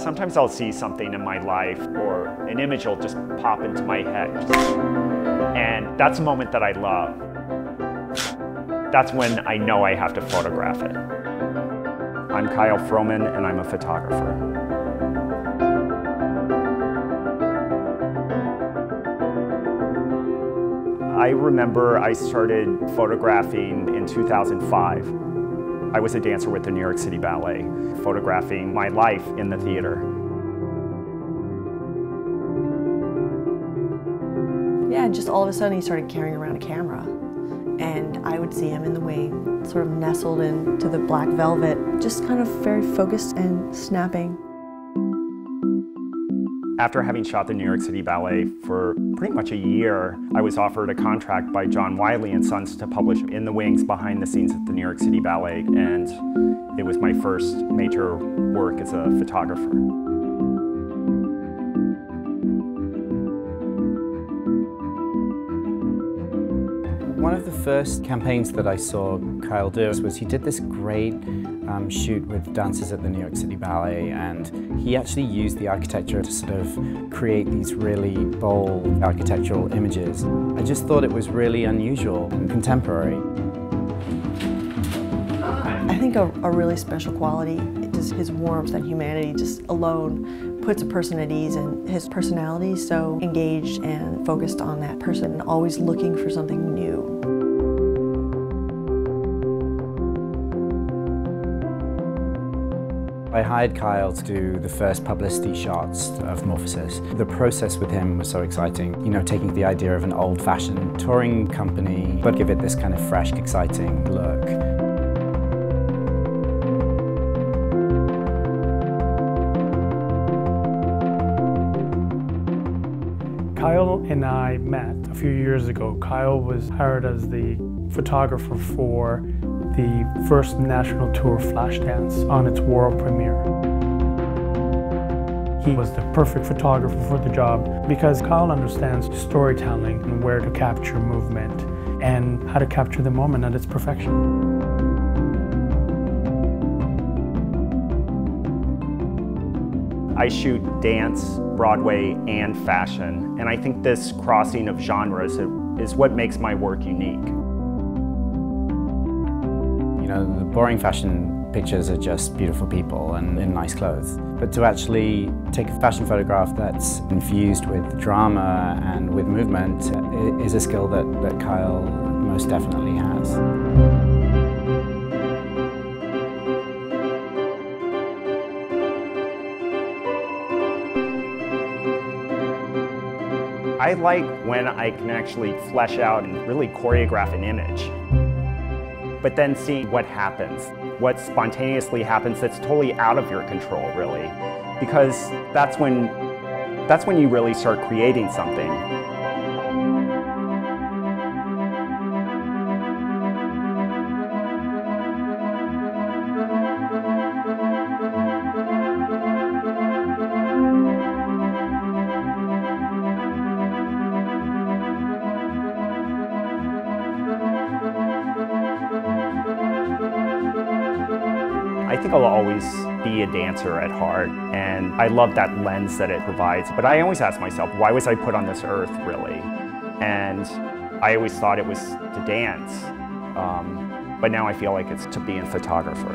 Sometimes I'll see something in my life or an image will just pop into my head. And that's a moment that I love. That's when I know I have to photograph it. I'm Kyle Froman and I'm a photographer. I remember I started photographing in 2005. I was a dancer with the New York City Ballet, photographing my life in the theater. Yeah, just all of a sudden he started carrying around a camera. And I would see him in the wing, sort of nestled into the black velvet, just kind of very focused and snapping. After having shot the New York City Ballet for pretty much a year, I was offered a contract by John Wiley and Sons to publish In the Wings behind the scenes at the New York City Ballet, and it was my first major work as a photographer. Of the first campaigns that I saw Kyle do was he did this great um, shoot with dancers at the New York City Ballet and he actually used the architecture to sort of create these really bold architectural images. I just thought it was really unusual and contemporary. I think a, a really special quality is his warmth and humanity just alone puts a person at ease and his personality is so engaged and focused on that person, and always looking for something new. I hired Kyle to do the first publicity shots of Morphoses. The process with him was so exciting, you know, taking the idea of an old-fashioned touring company, but give it this kind of fresh, exciting look. Kyle and I met a few years ago. Kyle was hired as the photographer for the first national tour Flashdance on its world premiere. He was the perfect photographer for the job because Kyle understands storytelling and where to capture movement and how to capture the moment at its perfection. I shoot dance, Broadway, and fashion, and I think this crossing of genres is what makes my work unique. You know, the boring fashion pictures are just beautiful people and in nice clothes. But to actually take a fashion photograph that's infused with drama and with movement is a skill that, that Kyle most definitely has. I like when I can actually flesh out and really choreograph an image. But then see what happens, what spontaneously happens that's totally out of your control, really. Because that's when, that's when you really start creating something. I think I'll always be a dancer at heart, and I love that lens that it provides. But I always ask myself, why was I put on this earth, really? And I always thought it was to dance, um, but now I feel like it's to be a photographer.